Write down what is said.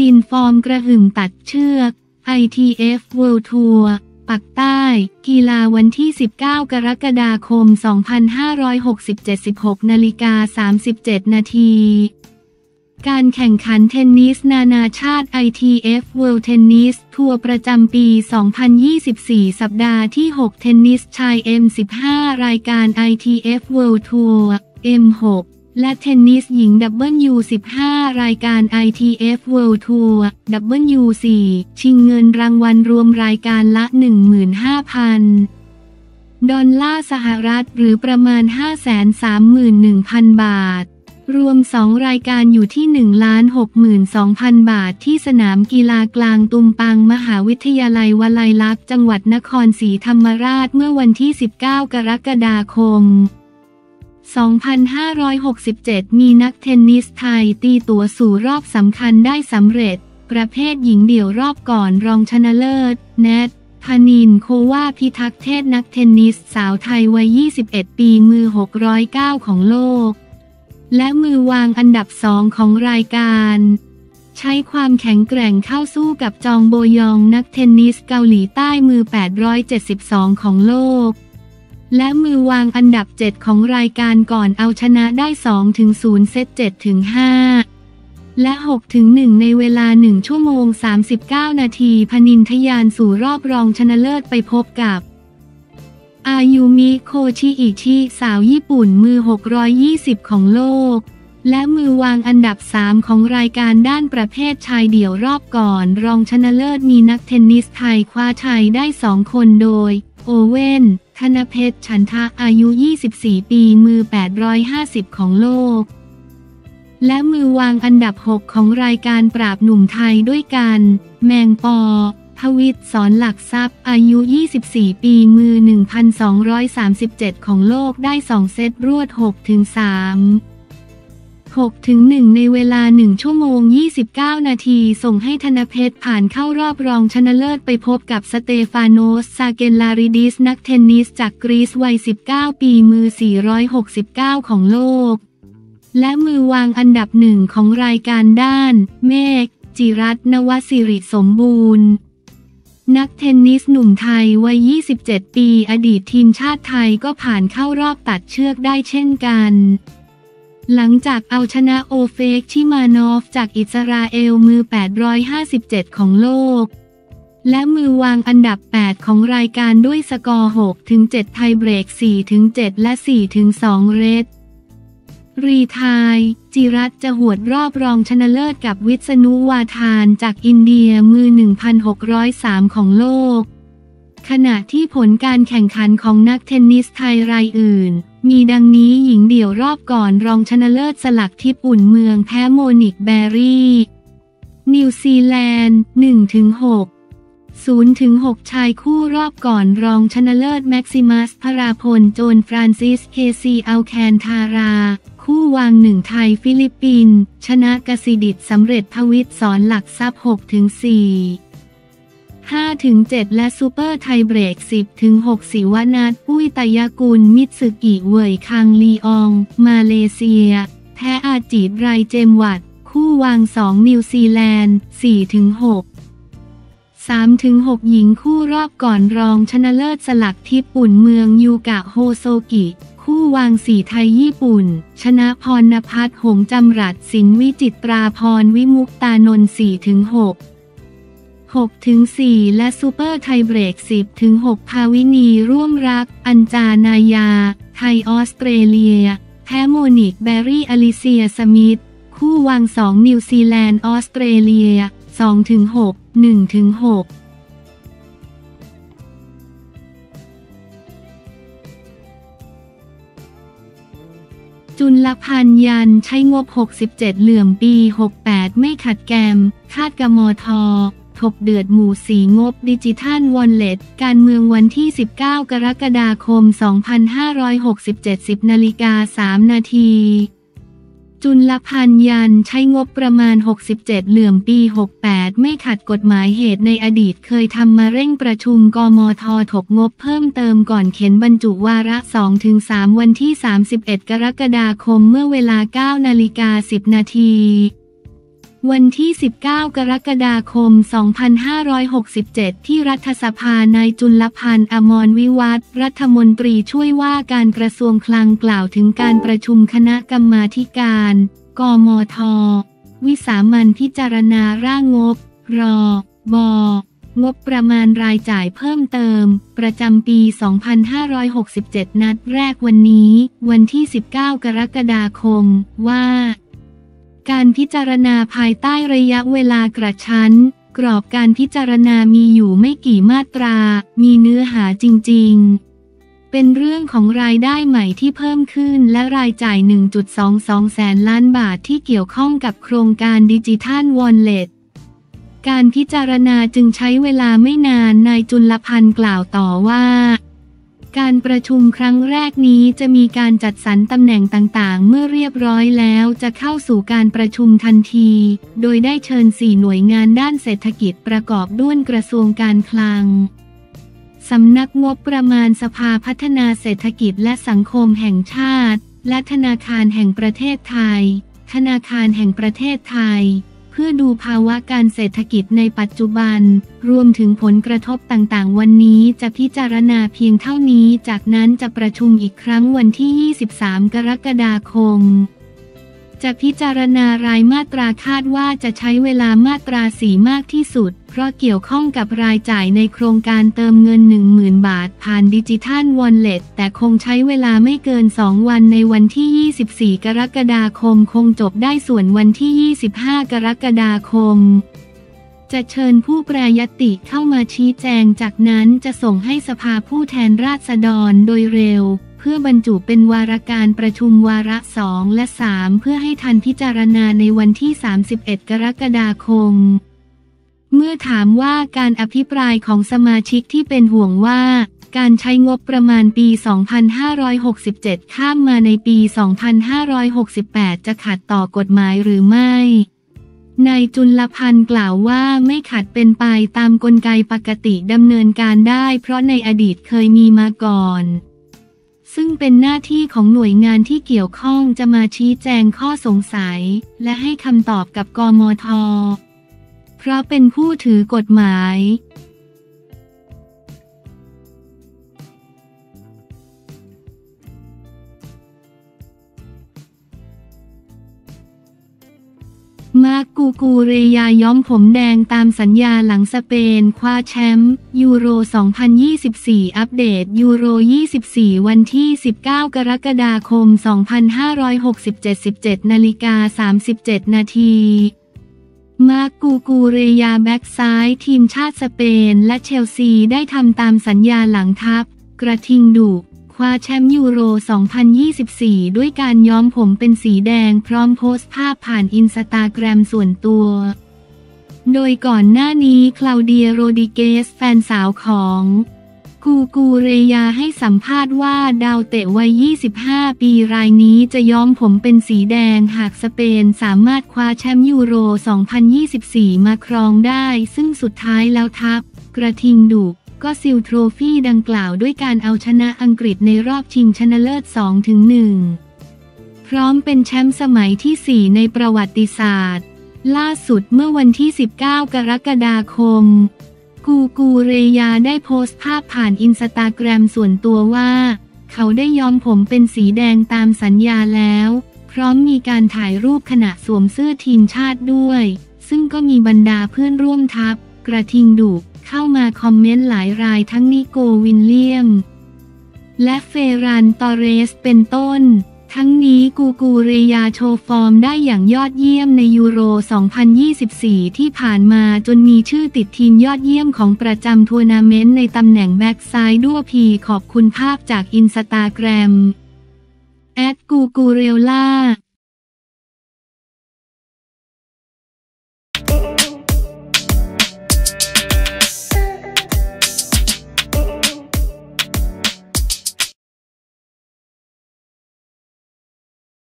นินฟอร์มกระหึ่มตัดเชือก ITF World Tour ปักใต้ กีฬาวันที่ 19 กรกฎาคม 2567 16นาฬิกา37 นาที การแข่งขันเทนนิสนานาชาติ ITF World Tennis ทัวร์ประจำปี 2024 สัปดาห์ที่ 6 เทนนิสชาย M15 รายการ ITF World Tour M6 และเทนนิสหญิง W15 รายการ ITF World Tour W4 ชิงเงินรางวัลรวมรายการละ 15,000 ดอลลาร์สหรัฐหรือประมาณ 531,000 บาท รวม 2 รายการอยู่ที่ 1,62,000 บาทที่สนามกีฬากลางตุมปังมหาวิทยาลัยวลัยลักษณ์จังหวัดนครศรีธรรมราชเมื่อวันที่ 19 กรกฎาคม 2567 มีนักเทนนิสไทยตีตัวสู่รอบสำคัญได้สำเร็จ ประเภทหญิงเดี่ยวรอบก่อนรองชนะเลิศ แนทพานินโควาพิทักษ์เทศนักเทนนิสสาวไทยวัย 21 ปีมือ 609 ของโลก และมือวางอันดับสองของรายการ ใช้ความแข็งแกร่งเข้าสู้กับจองโบยองนักเทนนิสเกาหลีใต้มือ 872 ของโลก และมือวางอันดับ 7 ของรายการก่อนเอาชนะได้2ถึง0เซต7ถึง5และ6ถึง1ในเวลา 1 ชั่วโมง 39 นาทีพนินทยานสู่รอบรองชนะเลิศไปพบกับอายุมิโคชิอิชิสาวญี่ปุ่นมือ 620 ของโลก และมือวางอันดับ 3 ของรายการด้านประเภทชายเดี่ยวรอบก่อน รองชนะเลิศมีนักเทนนิสไทยคว้าชัยได้ 2 คนโดย โอเว่น ธนเพชรฉันทะอายุ 24 ปีมือ 850 ของโลก และมือวางอันดับ 6 ของรายการปราบหนุ่มไทยด้วยกัน แมงปอพวิทย์สอนหลักทรัพย์ อายุ 24 ปีมือ 1,237 ของโลกได้ 2 เซตรวด 6-3 6ถึง1ในเวลา 1 ชั่วโมง 29 นาที ส่งให้ธนเพชรผ่านเข้ารอบรองชนะเลิศไปพบกับสเตฟานโนส ซาเกนลาริดิส นักเทนนิสจากกรีซวัย 19 ปีมือ 469 ของโลก และมือวางอันดับหนึ่งของรายการด้าน เมฆจิรัตนวสิริสมบูรณ์นักเทนนิสหนุ่มไทยวัย 27 ปี อดีตทีมชาติไทยก็ผ่านเข้ารอบตัดเชือกได้เช่นกัน หลังจากเอาชนะโอเฟกชิมานอฟจากอิสราเอลมือ 857 ของโลก และมือวางอันดับ 8 ของรายการด้วยสกอร์ 6 ถึง 7 ไทเบรก 4 ถึง 7 และ 4 ถึง 2 เรดรีทาย จิรัตจะหวดรอบรองชนะเลิศกับวิษณุวาทานจากอินเดียมือ 1,603 ของโลก ขณะที่ผลการแข่งขันของนักเทนนิสไทยรายอื่น มีดังนี้หญิงเดี่ยวรอบก่อนรองชนะเลิศสลักทิพอุ่นเมืองแพ้โมนิกแบรี่ นิวซีแลนด์1-6 0-6 ชายคู่รอบก่อนรองชนะเลิศแม็กซิมัสภราพล โจนส์ฟรานซิส เคซีอัลแคนทารา คู่วางหนึ่งไทยฟิลิปปินส์ชนะกษิดิศสำเร็จพวิทย์สอนหลักทรัพย์6-4 5-7 และ super tie-break 10-6 สิวนาทปุ้ยตยากุล มิตสึกิเวยคังลีออง มาเลเซีย แพ้อาจีตไรเจมส์วัตต์ คู่วาง 2 นิวซีแลนด์ 4-6 3-6 หญิงคู่รอบก่อนรองชนะเลิศสลักทิพปุ่นเมืองยูกะโฮโซกิ คู่วางสี่ไทยญี่ปุ่น ชนะพรณพัฒน์หงจำรัดสินวิจิตราพรวิมุกตานนท์4-6 6-4 และ super tie-break 10-6ภาวินีร่วมรัก อัญจานายา ไทยออสเตรเลีย แพ้โมนิกแบรี่อลิเซียสมิธ คู่วาง 2 นิวซีแลนด์ออสเตรเลีย 2-6 1-6จุลพันธ์ยันใช้งบ 67 เหลื่อมปี 68 ไม่ขัดกม คาดกมธ ถกเดือดหมู่สีงบดิจิทัลวอลเล็ตการเมืองวันที่ 19 กรกฎาคม 2567 10นาฬิกา3นาที จุลพันยันใช้งบประมาณ 67 เหลื่อมปี 68 ไม่ขัดกฎหมายเหตุในอดีตเคยทำมาเร่งประชุมกมทถกงบเพิ่มเติมก่อนเข็นบรรจุวาระ 2-3 วันที่ 31 กรกฎาคมเมื่อเวลา 9 นาฬิกา 10 นาที วันที่ 19 กรกฎาคม 2567 ที่รัฐสภานายจุลพันธ์อมรวิวัฒรัฐมนตรีช่วยว่าการกระทรวงคลังกล่าวถึงการประชุมคณะกรรมาธิการ กมท วิสามันพิจารณาร่างงบ รบงบประมาณรายจ่ายเพิ่มเติม ประจำปี 2567 นัดแรกวันนี้ วันที่ 19 กรกฎาคม ว่า การพิจารณาภายใต้ระยะเวลากระชั้น กรอบการพิจารณามีอยู่ไม่กี่มาตรา มีเนื้อหาจริง ๆ เป็นเรื่องของรายได้ใหม่ที่เพิ่มขึ้นและรายจ่าย 1.22 แสนล้านบาทที่เกี่ยวข้องกับโครงการดิจิทัลวอลเล็ตการพิจารณาจึงใช้เวลาไม่นานนายจุลพันธ์กล่าวต่อว่า การประชุมครั้งแรกนี้จะมีการจัดสรรตำแหน่งต่างๆ เมื่อเรียบร้อยแล้วจะเข้าสู่การประชุมทันที โดยได้เชิญสี่หน่วยงานด้านเศรษฐกิจประกอบด้วยกระทรวงการคลังสำนักงบประมาณสภาพัฒนาเศรษฐกิจและสังคมแห่งชาติ และธนาคารแห่งประเทศไทย ธนาคารแห่งประเทศไทย พื่อดูภาวะการเศรษฐกิจในปัจจุบัน รวมถึงผลกระทบต่างๆ วันนี้จะพิจารณาเพียงเท่านี้ จากนั้นจะประชุมอีกครั้งวันที่ 23 กรกฎาคม จะพิจารณารายมาตราคาดว่าจะใช้เวลามาตราสีมากที่สุด เพราะเกี่ยวข้องกับรายจ่ายในโครงการเติมเงิน 10,000 บาท ผ่านดิจิทัลวอลเล็ตแต่คงใช้เวลาไม่เกิน 2 วันในวันที่ 24 กรกฎาคม คงจบได้ส่วนวันที่ 25 กรกฎาคมจะเชิญผู้แปรยติเข้ามาชี้แจงจากนั้นจะส่งให้สภาผู้แทนราษฎรโดยเร็ว เพื่อบรรจุเป็นวาระการประชุมวาระสองและสามเพื่อให้ทันพิจารณาในวันที่ 31 กรกฎาคม เมื่อถามว่าการอภิปรายของสมาชิกที่เป็นห่วงว่า การใช้งบประมาณปี 2567 ข้ามมาในปี 2568 จะขัดต่อกฎหมายหรือไม่นายจุลพันธ์กล่าวว่าไม่ขัดเป็นไปตามกลไกปกติดำเนินการได้ เพราะในอดีตเคยมีมาก่อน ซึ่งเป็นหน้าที่ของหน่วยงานที่เกี่ยวข้องจะมาชี้แจงข้อสงสัย และให้คำตอบกับกมท เพราะเป็นผู้ถือกฎหมาย มากูกูเรยาย้อมผมแดงตามสัญญาหลังสเปน คว้าแชมป์ยูโร 2024 อัปเดตยูโร 24 วันที่ 19 กรกฎาคม 2567 17นาฬิกา 37 นาทีมากูกูเรยาแบ็กซ้ายทีมชาติสเปน และเชลซีได้ทำตามสัญญาหลังทัพ กระทิงดุ คว้าแชมป์ยูโร 2024 ด้วยการย้อมผมเป็นสีแดงพร้อมโพสต์ภาพผ่านอินสตาแกรมส่วนตัว โดยก่อนหน้านี้คลาวเดียโรดิเกสแฟนสาวของกูกูเรยาให้สัมภาษณ์ว่าดาวเตะวัย 25 ปีรายนี้จะย้อมผมเป็นสีแดงหากสเปนสามารถคว้าแชมป์ยูโร 2024 มาครองได้ ซึ่งสุดท้ายแล้วทัพกระทิงดุ ก็ซิวโทรฟี่ดังกล่าวด้วยการเอาชนะอังกฤษในรอบชิงชนะเลิศ 2-1 พร้อมเป็นแชมป์สมัยที่ 4 ในประวัติศาสตร์ ล่าสุดเมื่อวันที่ 19 กรกฎาคม กูกูเรยาได้โพสต์ภาพผ่านอินสตาแกรมส่วนตัวว่า เขาได้ย้อมผมเป็นสีแดงตามสัญญาแล้ว พร้อมมีการถ่ายรูปขณะสวมเสื้อทีมชาติด้วย ซึ่งก็มีบรรดาเพื่อนร่วมทัพ กระทิงดุ เข้ามาคอมเมนต์หลายรายทั้งนิโกวินเลียม และเฟรันตอเรสเป็นต้น ทั้งนี้กูกูเรยาโชว์ฟอร์มได้อย่างยอดเยี่ยมในยูโร 2024 ที่ผ่านมาจนมีชื่อติดทีมยอดเยี่ยมของประจำทัวร์นาเมนต์ในตำแหน่งแบ็กซ้ายด้วยพีขอบคุณภาพจากอินสตาแกรมแอดกูกูเรลล่า